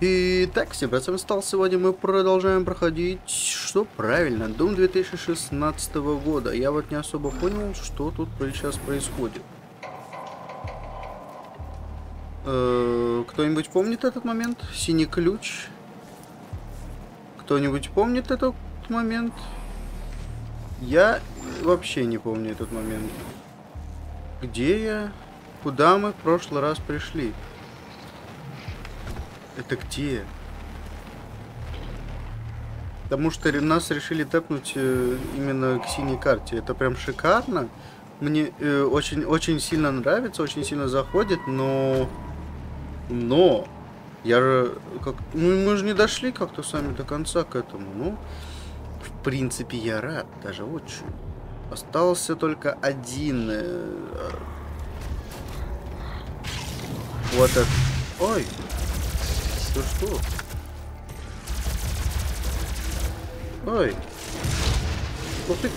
Итак, всем привет, с вами стал. Сегодня мы продолжаем проходить, что правильно, Doom 2016 года. Я вот не особо понял, что тут сейчас происходит. Э, Кто-нибудь помнит этот момент? Синий ключ. Кто-нибудь помнит этот момент? Я вообще не помню этот момент. Где я? Куда мы в прошлый раз пришли? Это где? Потому что нас решили тэпнуть э, именно к синей карте. Это прям шикарно. Мне э, очень, очень сильно нравится, очень сильно заходит, но... Но... Я же... Как, ну, мы же не дошли как-то сами до конца к этому. Ну, в принципе, я рад. Даже очень. Остался только один... Э, вот это... Ой! Ты что? Ой. Ух ты.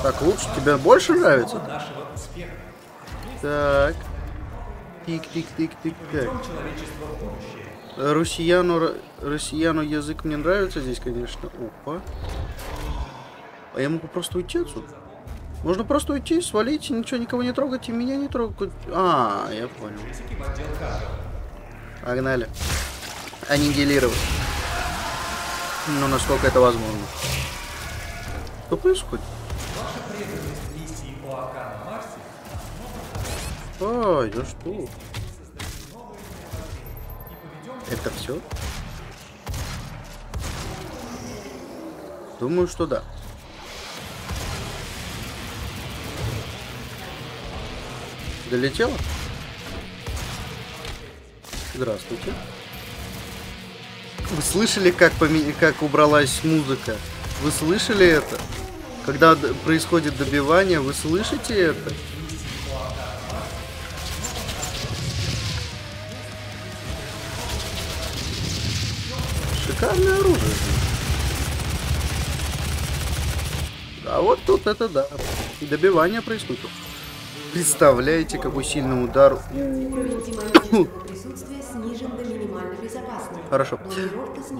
Так, лучше тебе больше нравится? Так. Тик-тик-тик-тик-так. Россияну, россияну язык мне нравится здесь, конечно. Опа. А я могу просто уйти отсюда? Можно просто уйти, свалить, ничего, никого не трогать, и меня не трогать. А, я понял. Погнали. Аннигилировать. Ну, насколько это возможно. Что происходит? Ой, да что? Это все? Думаю, что да. Долетела? Здравствуйте. Вы слышали, как, поме... как убралась музыка? Вы слышали это? Когда происходит добивание, вы слышите это? Шикарное оружие. А вот тут это да. И добивание происходит. Представляете, какой сильный удар. Хорошо.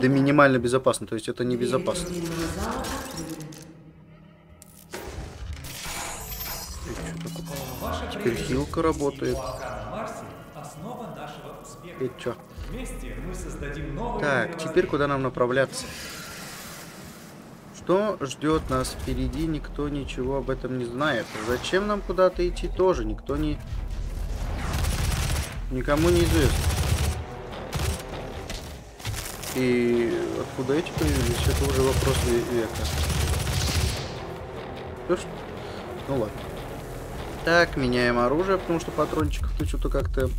До минимально безопасно, то есть это не безопасно. Теперь хилка работает. И чё? Так, теперь куда нам направляться? Что ждет нас впереди, никто ничего об этом не знает. Зачем нам куда-то идти, тоже никто не... Никому не известно. И откуда эти появились, это уже вопрос века. Ж? Ну ладно. Так, меняем оружие, потому что патрончиков-то что-то как-то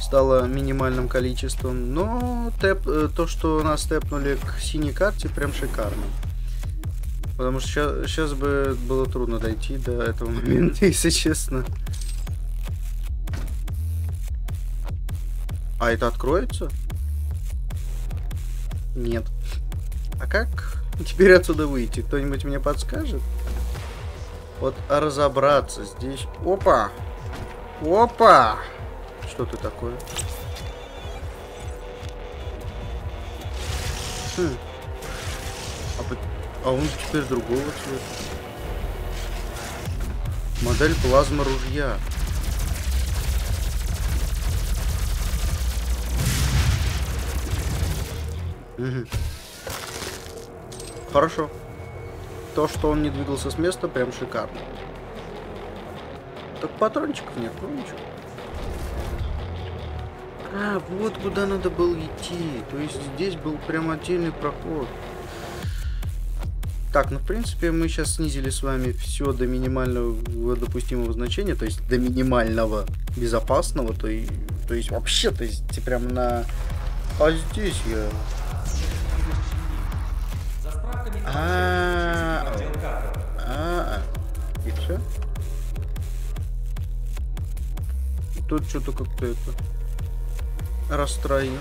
стало минимальным количеством. Но тэп, э, то, что нас тэпнули к синей карте, прям шикарно. Потому что сейчас, сейчас бы было трудно дойти до этого момента, если честно. А это откроется? Нет. А как теперь отсюда выйти? Кто-нибудь мне подскажет? Вот разобраться здесь... Опа! Опа! Что ты такое? Хм. А он теперь другого цвета. Модель плазма ружья. Угу. Хорошо. То, что он не двигался с места, прям шикарно. Так патрончиков нет, ну ничего. А, вот куда надо было идти. То есть здесь был прям отдельный проход. Так, ну в принципе мы сейчас снизили с вами все до минимального допустимого значения, то есть до минимального безопасного, то, и, то есть вообще, то есть прям на... А здесь я... А, а, и все? Тут что-то как-то это расстроение,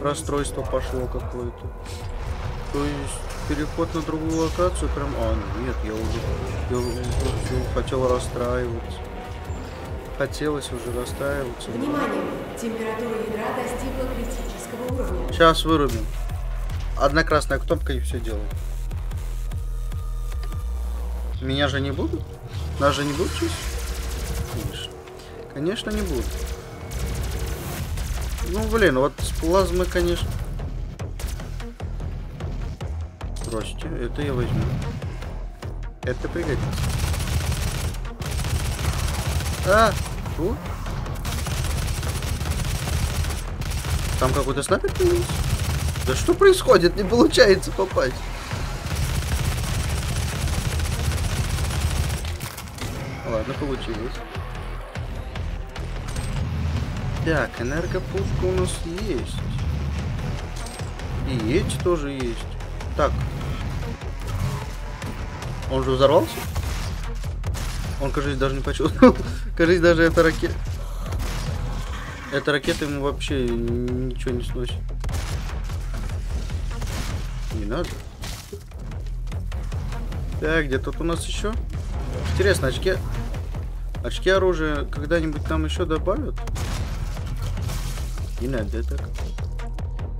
расстройство пошло какое-то. То есть переход на другую локацию прям... А, нет, я уже, я уже хотел расстраиваться. хотелось уже расстраиваться. Внимание! Температура ядра достигла критического уровня. Сейчас вырубим. Одна красная кнопка и все делает. Меня же не будут? Нас же не будут? Конечно. Конечно, не будут. Ну, блин, вот с плазмы, конечно. Бросьте, это я возьму. Это пригодится. А! Фу. Там какой-то снайпер появился? Да что происходит? Не получается попасть. Ладно, получилось. Так, энергопушка у нас есть. И эти тоже есть. Так. Он же взорвался? Он, кажется, даже не почувствовал. кажется, даже эта ракета... Эта ракета ему вообще ничего не сносит. Не надо. Так, где тут у нас еще? Интересно, очки... Очки оружия когда-нибудь там еще добавят? Не надо так.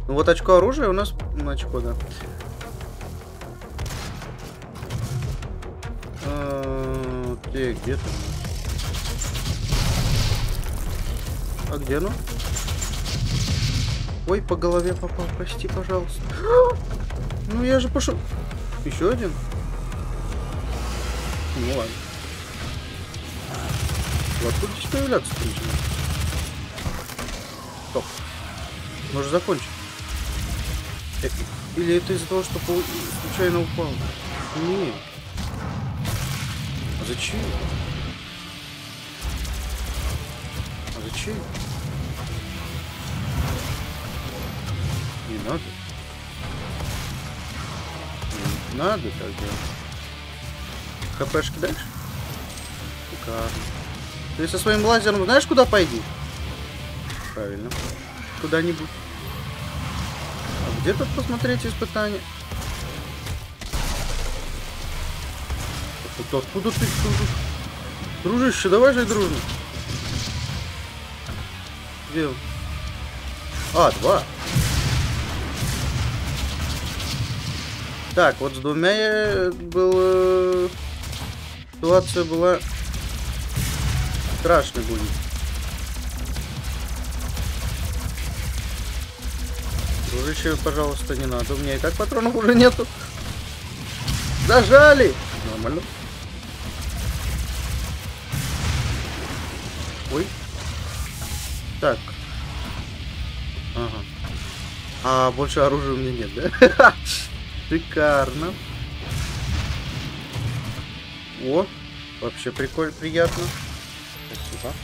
Ну вот очко оружия у нас... Ну, очко, да. Где, где там? А где оно? Ой, по голове попал, прости, пожалуйста. Ну я же пошел. Еще один? Ну ладно. Откуда здесь появляться начинает? Стоп. Может закончить? Или это из-за того, что случайно упал? Нет. Зачем? А зачем? Не надо. Не надо так делать. ХПшки дальше? Шикарно. Ты со своим лазером знаешь, куда пойди? Правильно. Куда-нибудь. А где тут посмотреть испытания? Вот откуда ты, Дружище, давай же дружно. Где он? А, два. Так, вот с двумя я был... Э, ситуация была страшной будет. Дружище, пожалуйста, не надо. У меня и так патронов уже нету. Зажали! Нормально. А больше оружия у меня нет, да? Шикарно. О, вообще прикольно, приятно. Спасибо.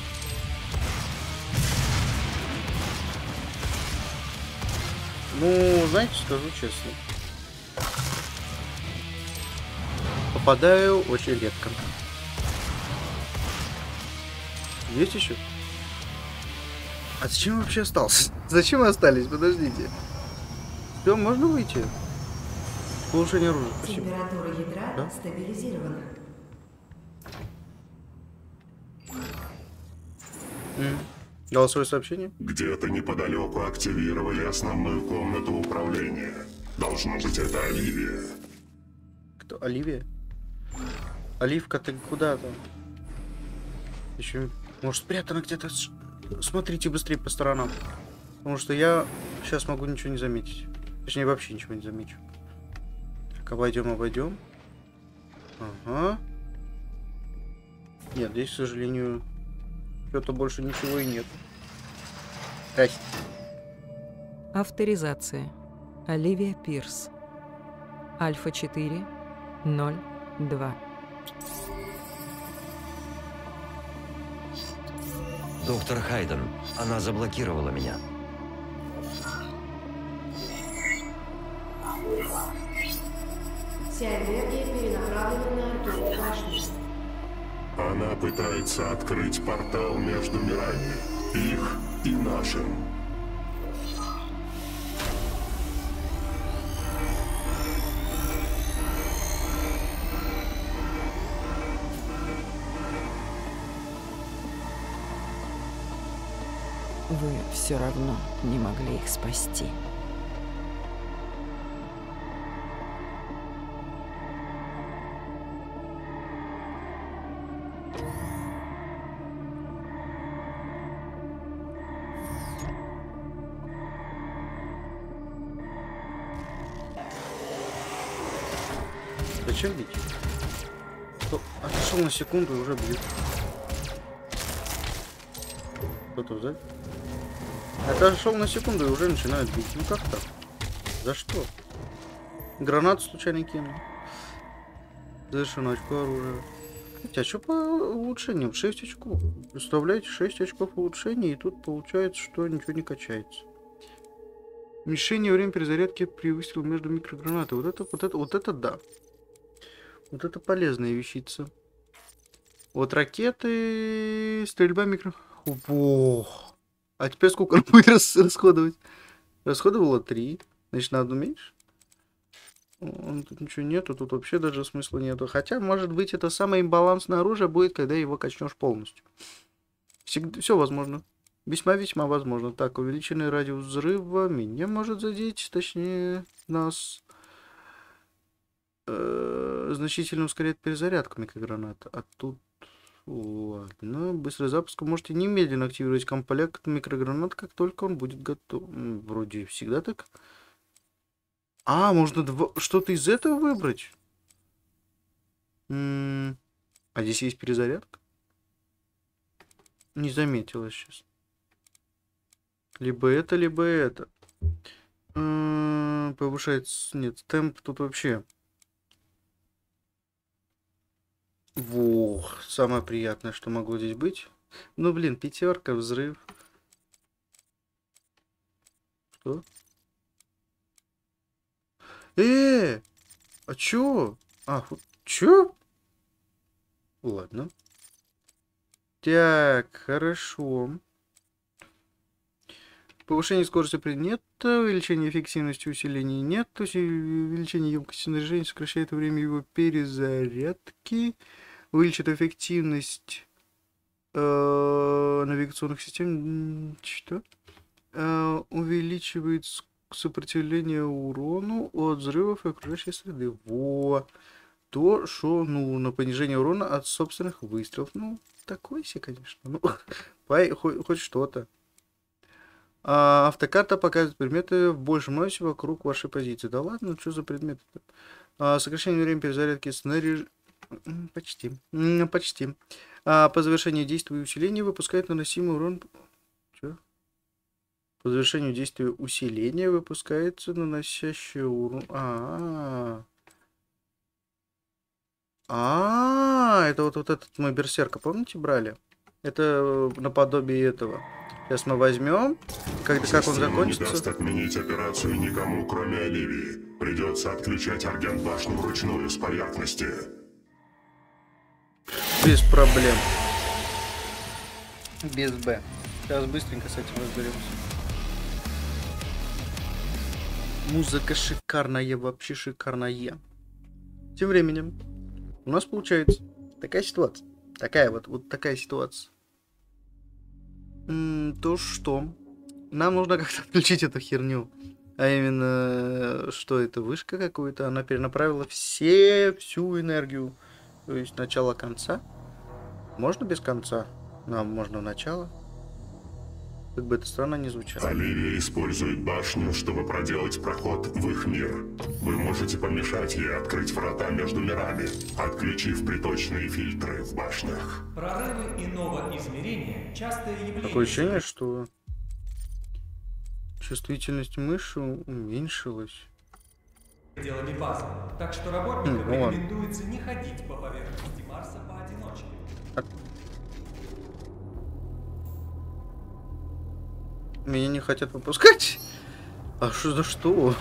Ну, знаете, скажу честно. Попадаю очень редко. Есть еще? А зачем вообще остался? Зачем остались? Подождите. Все, можно выйти? Улучшение оружия. Спасибо. Температура ядра да? стабилизирована. Mm. Голосовое сообщение? Где-то неподалеку активировали основную комнату управления. Должно быть, это Оливия. Кто? Оливия? Оливка, ты куда там? Еще, может, спрятана где-то? Смотрите быстрее по сторонам. Потому что я сейчас могу ничего не заметить. Точнее, вообще ничего не замечу. Так, обойдем, обойдем. Ага. Нет, здесь, к сожалению, что-то больше ничего и нет. Здрасте. Авторизация. Оливия Пирс. Альфа 4 0 2. Доктор Хайден, она заблокировала меня. Вся энергия перенаправлена на Артуру башню. Она пытается открыть портал между мирами. Их и нашим. Вы все равно не могли их спасти. На секунду и уже бьют. Кто-то сзади? Отошел на секунду и уже начинают бить. Ну как так? За что? Гранату случайно кинул. Завершено очко оружия. Хотя, что по улучшениям? 6 очков. Представляете, 6 очков улучшения, и тут получается, что ничего не качается. Мишени во время перезарядки при выстреле между микрогранатой. Вот это, вот это, вот это да. Вот это полезная вещица. Вот ракеты, стрельба микро... Ох. А теперь сколько он будет рас- расходовать? Расходовала 3. Значит, на одну меньше? О, Тут ничего нету, тут вообще даже смысла нету. Хотя, может быть, это самое имбалансное оружие будет, когда его качнешь полностью. Всегда, все возможно. Весьма-весьма возможно. Так, увеличенный радиус взрыва меня может задеть, точнее, нас э, значительно ускоряет перезарядку микрограната. А тут... Ладно, быстрый запуск. Вы можете немедленно активировать комплект микрогранат, как только он будет готов. М, Вроде всегда так. А, можно дво- что-то из этого выбрать? М, А здесь есть перезарядка? Не заметила сейчас. Либо это, либо это. М, Повышает... с- Нет, темп тут вообще... Во, самое приятное, что могло здесь быть. Ну, блин, пятерка, взрыв. Что? Э, а чё? А, чё? Ладно. Так, хорошо. Повышение скорости предмета, увеличение эффективности усиления нет, то есть увеличение емкости снаряжения сокращает время его перезарядки, увеличит эффективность э, навигационных систем, что? Э, увеличивает сопротивление урону от взрывов и окружающей среды. Во! То, что, ну, на понижение урона от собственных выстрелов. Ну, такой себе, конечно. Ну, пой- хоть, хоть что-то. А, автокарта показывает предметы в большем радиусе вокруг вашей позиции. Да ладно, что за предметы -то? А, сокращение времени перезарядки снаряж... Почти. Почти. А, по завершении действия усиления выпускает наносимый урон... Чё? По завершению действия усиления выпускается наносящий урон... А, -а, -а. А, это вот, вот этот мы берсерка, помните, брали? Это э, наподобие этого. Сейчас мы возьмем, когда как он Система не даст закончится. отменить операцию никому, кроме Оливии. Придется отключать аргент башню вручную с поверхности. Без проблем. Без Б. Сейчас быстренько с этим разберемся. Музыка шикарная, вообще шикарная. Тем временем у нас получается такая ситуация. Такая вот, вот такая ситуация. М, То что нам нужно как-то отключить эту херню. А именно, что это, вышка какую-то, она перенаправила все, всю энергию. То есть начало конца. Можно без конца? Нам можно начало. Как бы это странно не звучало. Оливия использует башню, чтобы проделать проход в их мир. Вы можете помешать ей открыть врата между мирами, отключив приточные фильтры в башнях. Прорывы иного измерения – частое явление. Такое ощущение, что чувствительность мыши уменьшилась. пределами базы. Так что работникам ну рекомендуется не ходить по поверхности Марса поодиночке. Меня не хотят выпускать? А что за что?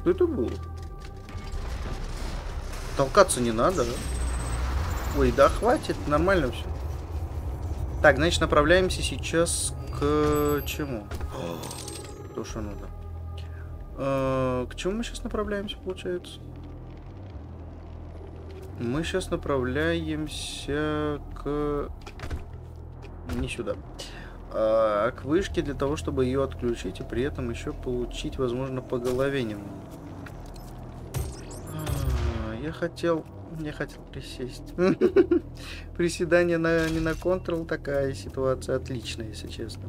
Что это было? Толкаться не надо? Ой, да хватит, нормально все. Так, значит, направляемся сейчас к чему? То, что надо. К чему мы сейчас направляемся, получается? Мы сейчас направляемся к... Не сюда. а, к вышке для того, чтобы ее отключить и при этом еще получить, возможно, по голове немного. А, Я хотел... Я хотел присесть. Приседание на, не на контрол, такая ситуация отличная, если честно.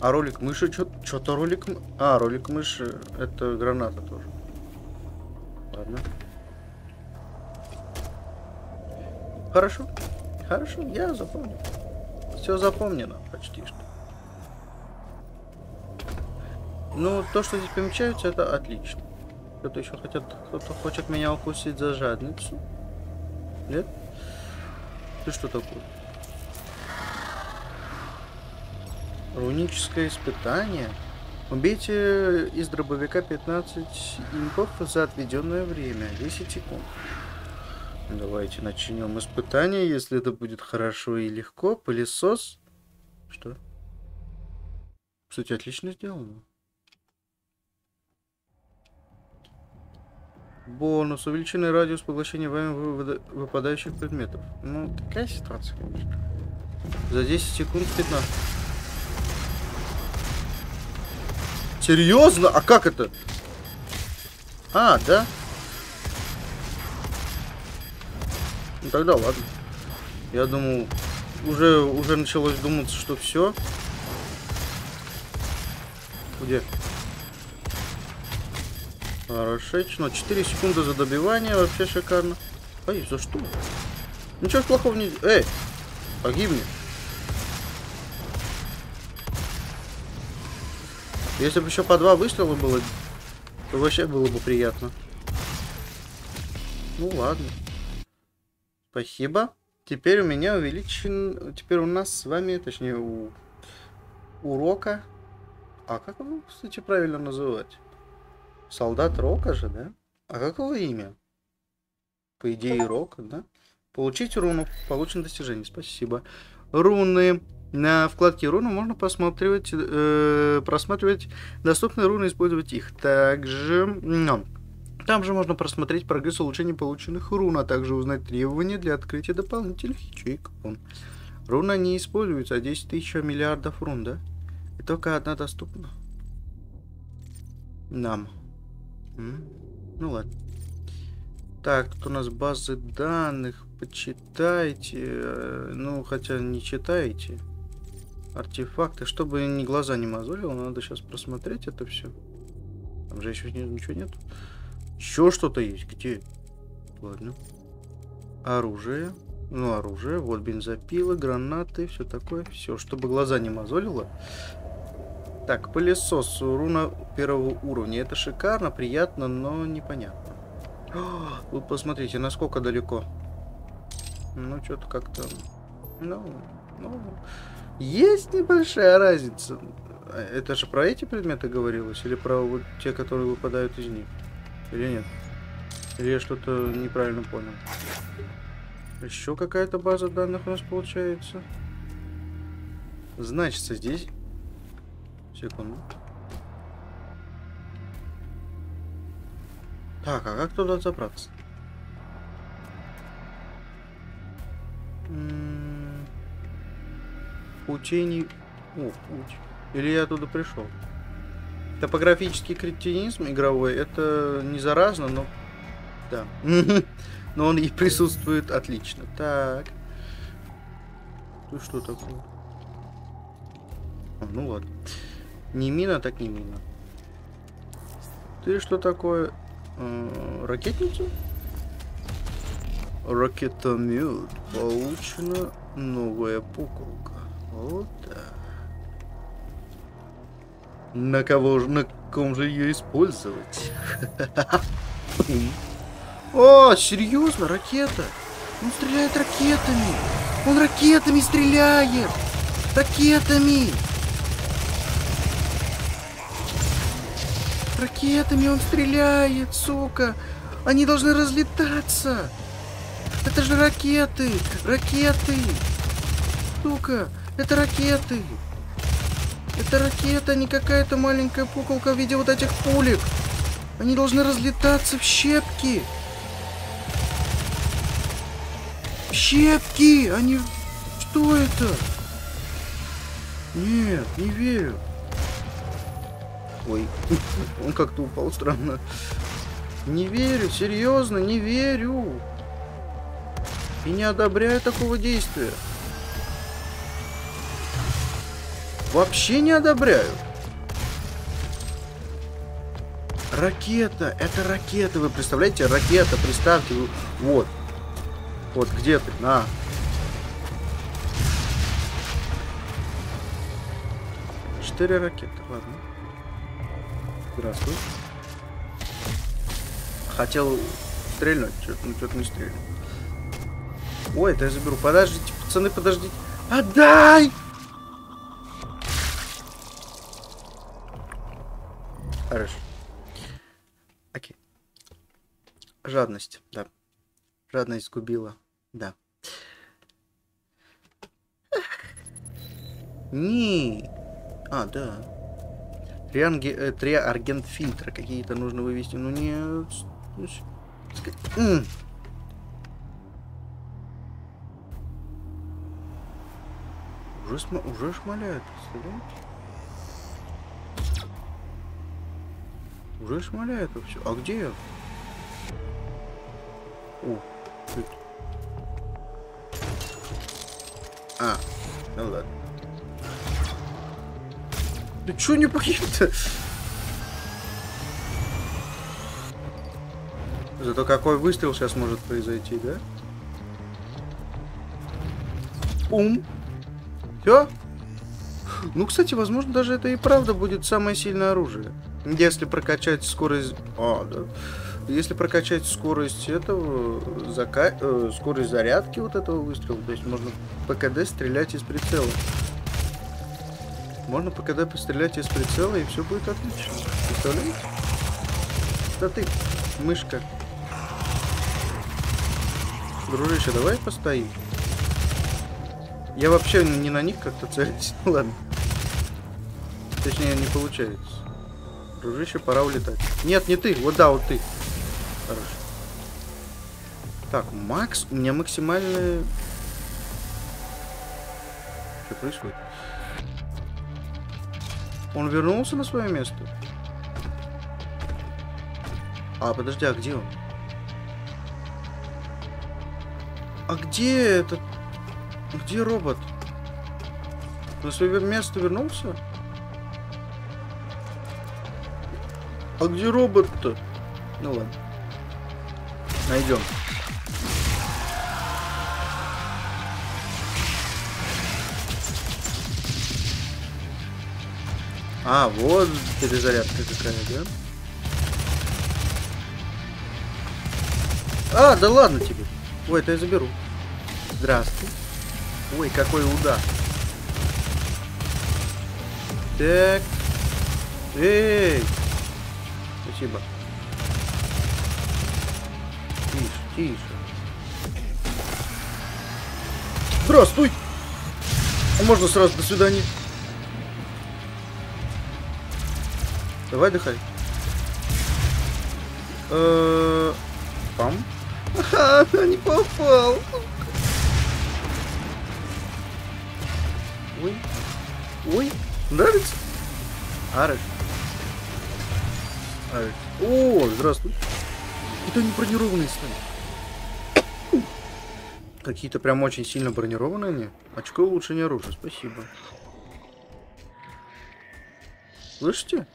А ролик мыши, что-то ролик... А, ролик мыши, это граната тоже. Ладно. Хорошо. Хорошо, я запомню. Все запомнено почти что. Ну, то, что здесь помечаются, это отлично. Кто-то еще хотят, кто-то хочет меня укусить за жадницу. Нет? Ты что такое? Руническое испытание. Убейте из дробовика 15 импов за отведенное время. 10 секунд. Давайте начнем испытание, если это будет хорошо и легко. Пылесос. Что? Кстати, отлично сделано. Бонус. Увеличенный радиус поглощения вами выпадающих предметов. Ну, такая ситуация, конечно. За 10 секунд 15. Серьезно? А как это? А, да? Ну тогда ладно. Я думал, уже, уже началось думаться, что все. Где? Хорошечно. 4 секунды за добивание. Вообще шикарно. Ай, за что? Ничего плохого не... Эй! Погибни. Если бы еще по два выстрела было, то вообще было бы приятно. Ну ладно. Спасибо. Теперь у меня увеличен... Теперь у нас с вами, точнее, у урока. А как его, кстати, правильно называть? Солдат Рока же, да? А как его имя? По идее, Рока, да? Получить руну. Получено достижение. Спасибо. Руны. На вкладке руны можно посматривать, э, просматривать доступные руны, использовать их. Также... ну, там же можно просмотреть прогресс улучшения полученных рун, а также узнать требования для открытия дополнительных ячеек. рун. Руна не используется, а 10 тысяч миллиардов рун, да? И только одна доступна. Нам. Ну ладно. Так, тут у нас базы данных. Почитайте. э, Ну, хотя не читайте. Артефакты. Чтобы ни глаза не мозолило, надо сейчас просмотреть это все. Там же еще ничего нет. Еще что-то есть. Где? Ладно. Оружие. Ну, оружие. Вот бензопилы, гранаты, все такое. Все, чтобы глаза не мозолило. Так, пылесос. Руна первого уровня. Это шикарно, приятно, но непонятно. О, Вы посмотрите, насколько далеко. Ну, что-то как-то... Ну, ну... Есть небольшая разница. А Это же про эти предметы говорилось? Или про вот те, которые выпадают из них? Или нет? Или я что-то неправильно понял? Еще какая-то база данных у нас получается. Значится здесь... Секунду. Так, а как туда забраться? М, Путей не... О, путь. Или я туда пришел? Топографический кретинизм игровой, это не заразно, но... Да. Но он и присутствует отлично. Так. Ты что такое? А, ну ладно. Не мина, так не мина. Ты что такое? Э, Ракетницу? Ракетомет. Получена новая пуколка. Вот так. На кого же, на ком же ее использовать? О, серьезно, ракета? Он стреляет ракетами. Он ракетами стреляет. Ракетами. Ракетами он стреляет, сука. Они должны разлетаться. Это же ракеты. Ракеты. Сука, это ракеты. Это ракета, не какая-то маленькая пуколка в виде вот этих пулек. Они должны разлетаться в щепки. В щепки! Они... Что это? Нет, не верю. Ой, он как-то упал странно. Не верю, серьезно, не верю. И не одобряю такого действия. Вообще не одобряю. Ракета, это ракета, вы представляете? Ракета, представьте, вот. Вот, где ты? На. Четыре ракеты, ладно. Здравствуй. Хотел стрельнуть, что-то ну, что-то не стрельнул. Ой, это я заберу. Подождите, пацаны, подождите. Отдай! Хорошо. Окей. Жадность, да. Жадность сгубила, да. Не. А, да. Три, анге- э, три аргент фильтра какие-то нужно вывести. Ну нет. с- ну, с- ска- М. Уже, сма- уже шмаляют, представляете? Уже шмаляет вообще. А где я? О, тут. А, ну ладно. Да чё не погиб-то? Зато какой выстрел сейчас может произойти, да? Ум. Все? Ну, кстати, возможно, даже это и правда будет самое сильное оружие. Если прокачать скорость... А, да. Если прокачать скорость этого... Зака... э, скорость зарядки вот этого выстрела, то есть можно по КД стрелять из прицела. Можно по КД пострелять из прицела, и все будет отлично. Представляете? Да ты, мышка. Дружище, давай постоим. Я вообще не на них как-то целюсь. Ладно. Точнее, не получается. Дружище, пора улетать. Нет, не ты. Вот да, вот ты. Хорошо. Так, Макс, у меня максимальная... Что происходит? Он вернулся на свое место? А, подожди, а где он? А где этот... Где робот? На свое место вернулся? А где робот-то? Ну ладно. Найдем. А, вот перезарядка какая, да? А, да ладно тебе. Ой, это я заберу. Здравствуй. Ой, какой удар. Так. Эй. Спасибо. Тише, тише. Здравствуй. А можно сразу до свидания? Давай дыхай. Э, Пам. Ха, не попал. Ой. Ой. Нравится? Арыш. О, здравствуй. Какие-то они бронированные стали. Какие-то прям очень сильно бронированные они. Очко улучшения оружия. Спасибо. Слышите?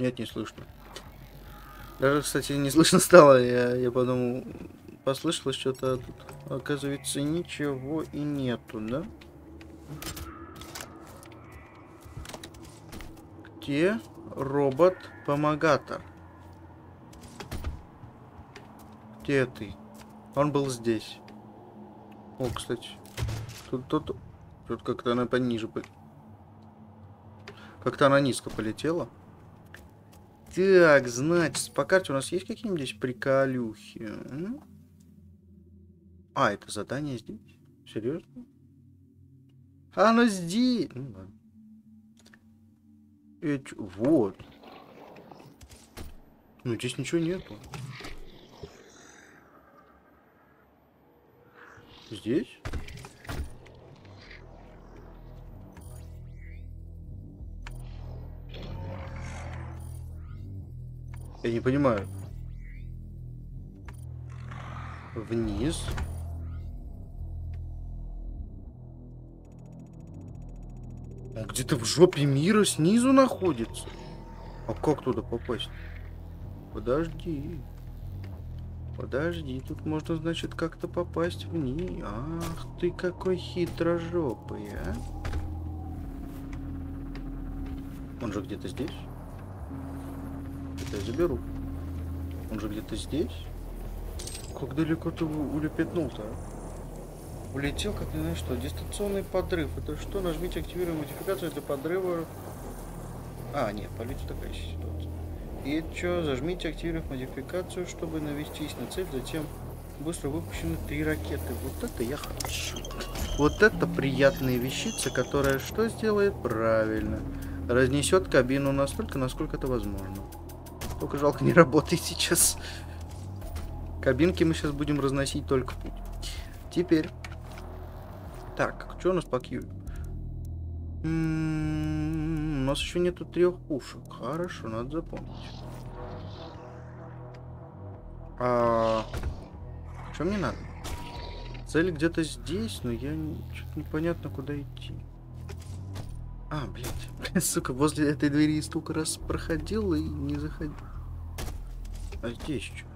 Нет, не слышно. Даже, кстати, не слышно стало. Я, я подумал, послышалось что-то, а тут, оказывается, ничего и нету, да? Где робот-помогатор? Где ты? Он был здесь. О, кстати. Тут, тут, тут как-то она пониже. по- Как-то она низко полетела. Так, значит, по карте у нас есть какие-нибудь здесь приколюхи? м? А, это задание здесь? Серьезно? А, оно здесь. Ну, ладно. Эть, вот. Ну, здесь ничего нету. Здесь? Я не понимаю. Вниз. Вниз. Он где-то в жопе мира снизу находится. А как туда попасть? Подожди. Подожди, тут можно, значит, как-то попасть вниз. Ах ты какой хитрожопый, а. Он же где-то здесь. Это я заберу. Он же где-то здесь. Как далеко ты улепетнул-то, а? Улетел, как не знаю что. Дистанционный подрыв. Это что? Нажмите активируем модификацию для подрыва. А, нет, полетит такая ситуация. И что? Зажмите активировать модификацию, чтобы навестись на цель, затем быстро выпущены три ракеты. Вот это я хочу. Вот это приятная вещица, которая что сделает? Правильно. Разнесет кабину настолько, насколько это возможно. Только жалко не работает сейчас. Кабинки мы сейчас будем разносить только путь. Теперь. Так, что у нас по кью? М, У нас еще нету трех пушек. Хорошо, надо запомнить. А... Что мне надо? Цель где-то здесь, но я что-то непонятно куда идти. А, блядь. Сука, возле этой двери столько раз проходил и не заходил. А здесь что?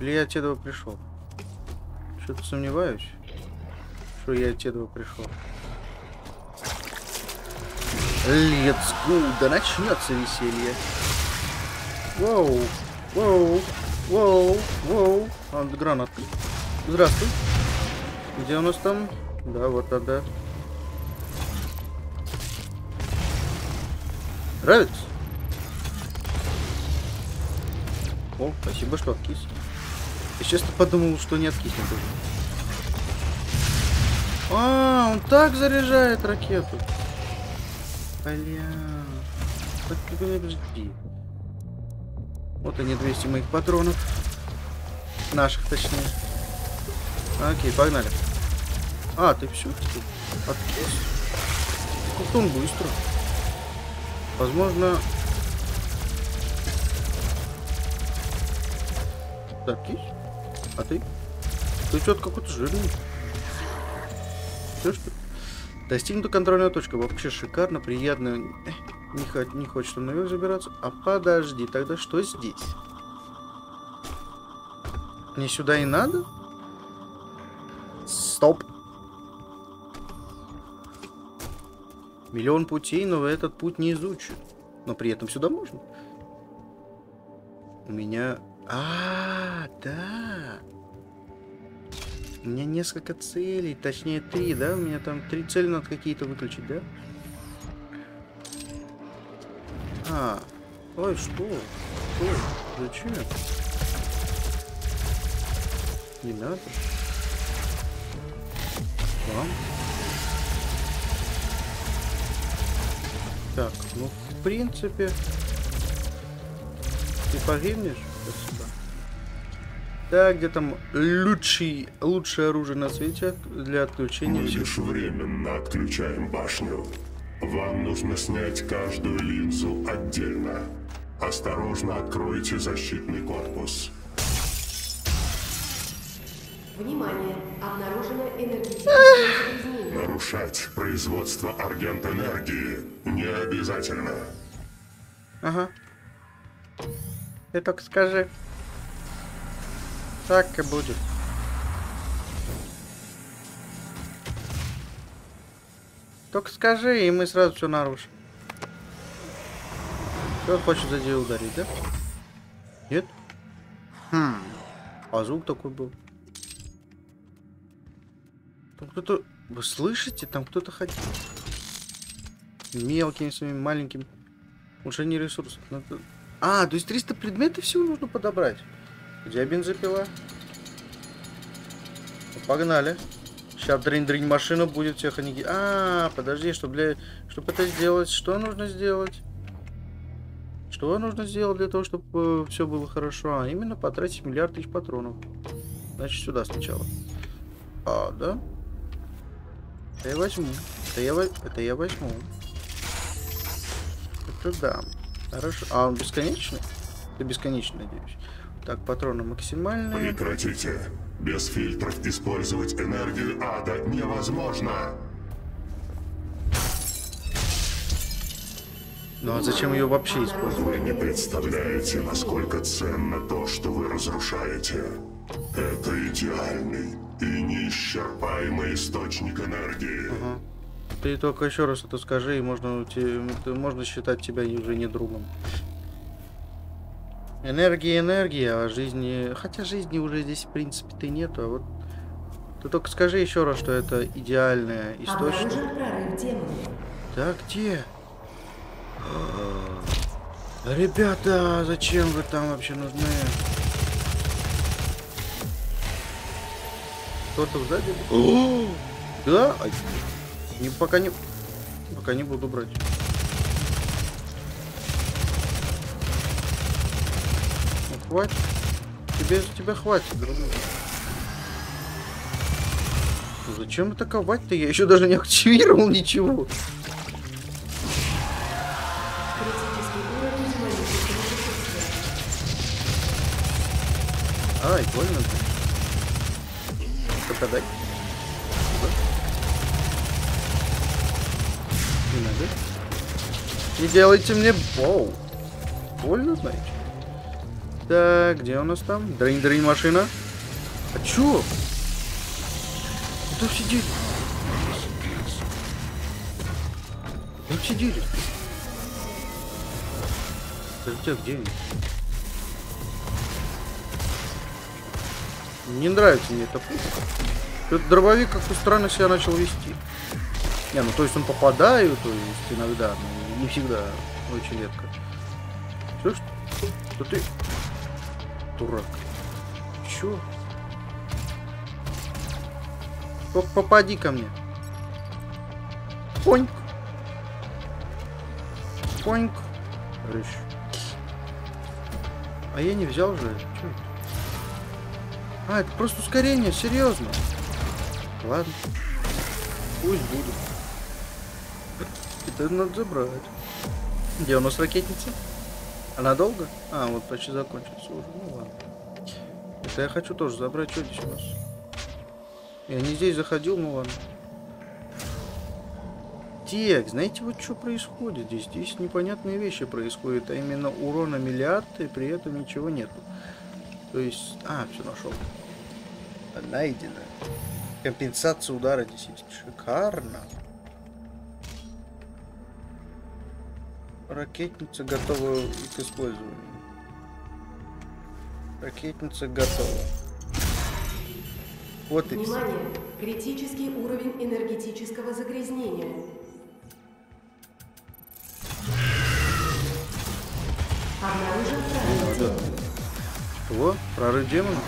Или я от этого пришел? Что-то сомневаюсь, что я от этого пришел. Let's go! Да начнется веселье. Воу, воу, воу, воу. А, гранатка. Здравствуй. Где у нас там? Да, вот тогда. Нравится? О, спасибо, что откис. Я честно подумал, что не откиснет уже. А, он так заряжает ракету. Бля. Под- Подожди. Вот они 200 моих патронов. Наших, точнее. Окей, погнали. А, ты все откис. Как он быстро. Возможно... Так, есть? А ты? Ты что-то какой-то жирный. Все что? ли? Достигнута контрольная точка. Вообще шикарно, приятно. Не, хо- не хочет он наверх забираться. А подожди, тогда что здесь? Мне сюда и надо? Стоп. Миллион путей, но этот путь не изучен. Но при этом сюда можно. У меня... А, да. У меня несколько целей, точнее три, да? У меня там три цели надо какие-то выключить, да? А, ой, что? Что? Зачем? Не надо. Вам? Так, ну, в принципе... Ты погибнешь? Спасибо. Так, где там лучший, лучшее оружие на свете для отключения Мы лишь временно отключаем башню. Вам нужно снять каждую линзу отдельно. Осторожно откройте защитный корпус. Внимание! Обнаружено энергетическое загрязнение. Нарушать производство аргент энергии не обязательно. Ага. Ты только скажи. Так и будет. Только скажи, и мы сразу все нарушим. Он хочет за дело ударить, да? Нет? Хм. А звук такой был. Там кто-то... Вы слышите? Там кто-то ходил. Мелкими своими маленькими. Улучшение ресурсов. Надо... А, то есть 300 предметов всего нужно подобрать. Где бензопила? Ну, Погнали. Сейчас дрынь-дрынь машина будет всех они... А, подожди, чтобы для... чтобы это сделать, что нужно сделать? Что нужно сделать для того, чтобы все было хорошо? А, именно потратить миллиард тысяч патронов. Значит, сюда сначала. А, да? Это я возьму. Это я, это я возьму. Это да. Хорошо. А он бесконечный? Это бесконечно, надеюсь. Так, патроны максимальные. Прекратите. Без фильтров использовать энергию ада невозможно. Ну а зачем ее вообще использовать? Вы не представляете, насколько ценно то, что вы разрушаете. Это идеальный и неисчерпаемый источник энергии. Ты только еще раз это скажи, и можно, можно считать тебя уже не другом. Энергия, энергия, а жизни... Хотя жизни уже здесь, в принципе-то и нету, а вот... Ты только скажи еще раз, что это идеальный источник. Да где? А, Ребята, зачем вы там вообще нужны? Кто-то сзади? Да? Не, пока не... Пока не буду брать. Хватит. Тебе, тебя хватит. Ну, Зачем атаковать-то? Я еще даже не активировал ничего. Ай, больно. Попадай. Не надо. Не делайте мне боу. Больно, знаете? Так, где у нас там? Дрынь-дрынь машина. А чё? Куда все делись? Куда все а где они? Не нравится мне эта пушка. Этот дробовик как-то странно себя начал вести. Не, ну то есть он попадаю, то есть иногда, но не всегда, очень редко. Что ж? Что ты? Дурак. Чё? Поп- Попади ко мне. Поньк. Поньк. Рыщ. А я не взял же. Чё это? А, это просто ускорение, серьезно. Ладно. Пусть будут. Это надо забрать. Где у нас ракетница? Она долго? А, вот почти закончится уже. Ну ладно. Это я хочу тоже забрать. Что здесь у нас? Я не здесь заходил, ну ладно. Так, знаете, вот что происходит здесь? Здесь непонятные вещи происходят, а именно урона миллиард, и при этом ничего нету. То есть... А, все нашел. Найдено. Компенсация удара 10. Шикарно. Ракетница готова к использованию. Ракетница готова. Вот и все. Внимание! Критический уровень энергетического загрязнения. Обнаружен прорыв демонов. Что? Прорыв демона?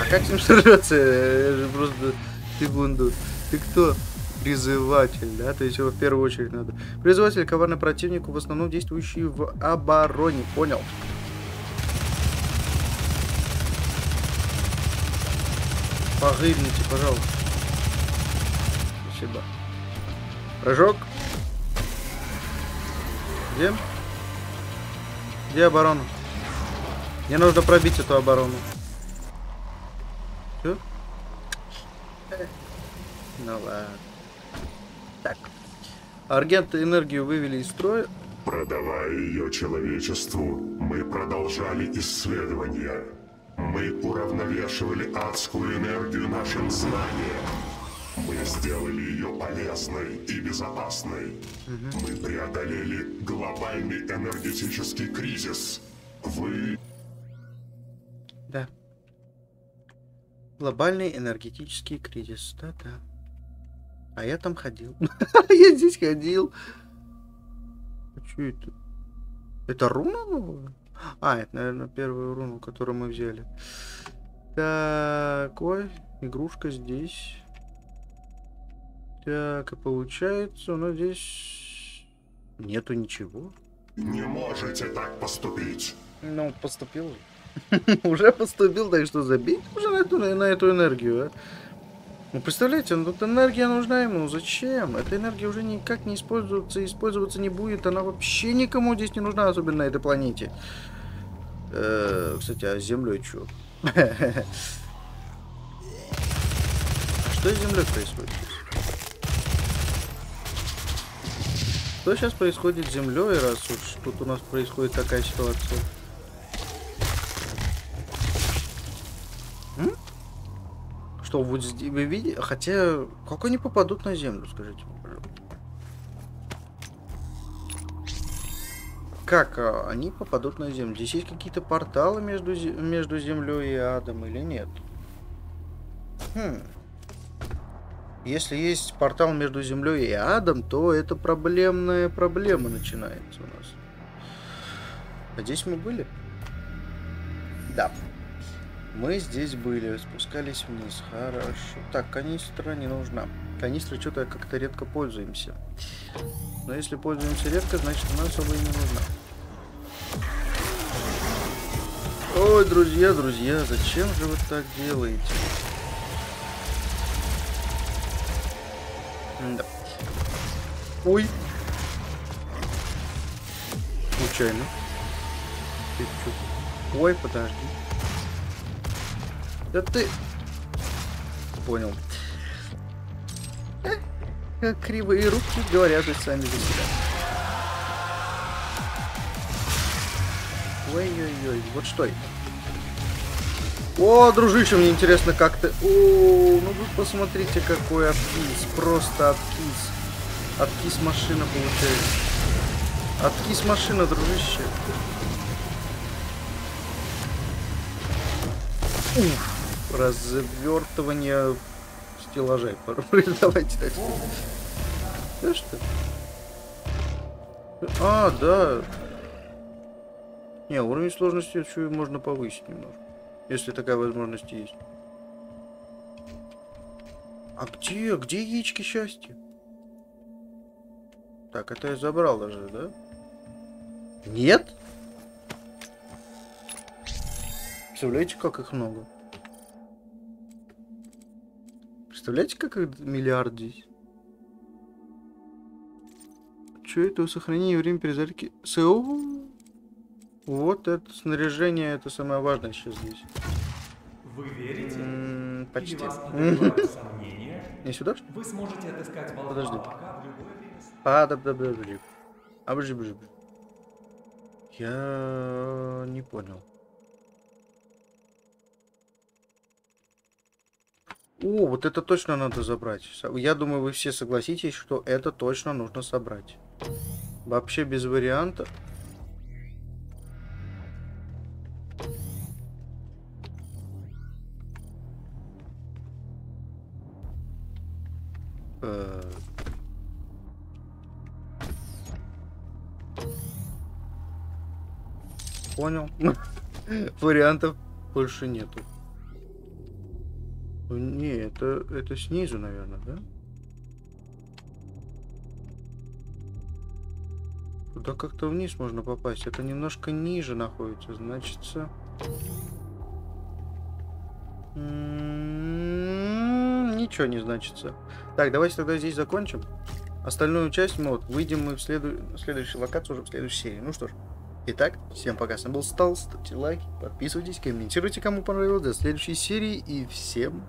А как с ним сражаться? Я же просто секунду. Ты кто? Призыватель, да? То есть его в первую очередь надо. Призыватель коварный противник, в основном действующий в обороне. Понял. Погибните, пожалуйста. Спасибо. Прыжок. Где? Где оборона? Мне нужно пробить эту оборону. Э, Ну ладно. Аргенты энергию вывели из строя. Продавая ее человечеству, мы продолжали исследования. Мы уравновешивали адскую энергию нашим знанием. Мы сделали ее полезной и безопасной. Мы преодолели глобальный энергетический кризис. Вы Да. Глобальный энергетический кризис. Да-да. А я там ходил. я здесь ходил. А что это? Это руна новая? А, это, наверное, первую руну, которую мы взяли. Так, ой, игрушка здесь. Так, и получается, у нас здесь нету ничего. не можете так поступить. Ну, поступил же. Уже поступил, так что забить уже на эту, на эту энергию, а? Ну, представляете, ну, тут энергия нужна ему. Зачем? Эта энергия уже никак не используется, использоваться не будет. Она вообще никому здесь не нужна, особенно на этой планете. Э, кстати, а с Землей что? Что с Землей происходит? Что сейчас происходит с Землей, раз уж тут у нас происходит такая ситуация? Что, вот здесь вы видите? Хотя, как они попадут на Землю, скажите. Как а, они попадут на Землю? Здесь есть какие-то порталы между, между Землей и Адом или нет? Хм. Если есть портал между Землей и Адом, то это проблемная проблема начинается у нас. А здесь мы были? Да. Мы здесь были, спускались вниз. Хорошо. Так, канистра не нужна. Канистрой что-то как-то редко пользуемся. Но если пользуемся редко, значит она особо и не нужна. Ой, друзья, друзья, зачем же вы так делаете? Да. Ой. Случайно. Ой, подожди. Да ты... Понял. Э, Кривые руки говорят и сами за себя. Ой-ой-ой, вот что это? О, дружище, мне интересно, как ты... О, ну вы посмотрите, какой откис. Просто откис. Откис машина получается. Откис машина, дружище. Уф, развертывание стеллажей. Давайте дальше. Да что? А, да. Не, уровень сложности еще можно повысить немножко. Если такая возможность есть. А где? Где яички счастья? Так, это я забрал даже, да? Нет? Представляете, как их много? Представляете, как миллиард здесь? Че это? Сохранение время перезарядки. СО? Вот это снаряжение, это самое важное сейчас здесь. Вы верите? М, Или Почти. Не сюда, что? Вы сможете отыскать Подожди. А. А, подожди, подожди. подожди. Я не понял. О, вот это точно надо забрать. Я думаю, вы все согласитесь, что это точно нужно собрать. Вообще без варианта. Э, Понял. Вариантов больше нету. Не, это, это снизу, наверное, да? Туда как-то вниз можно попасть. Это немножко ниже находится, значится. М, Ничего не значится. Так, давайте тогда здесь закончим. Остальную часть мы вот выйдем мы в следу... следующую локацию уже в следующей серии. Ну что ж. Итак, всем пока. С вами был Стал. Ставьте лайки, подписывайтесь, комментируйте, кому понравилось. До следующей серии и всем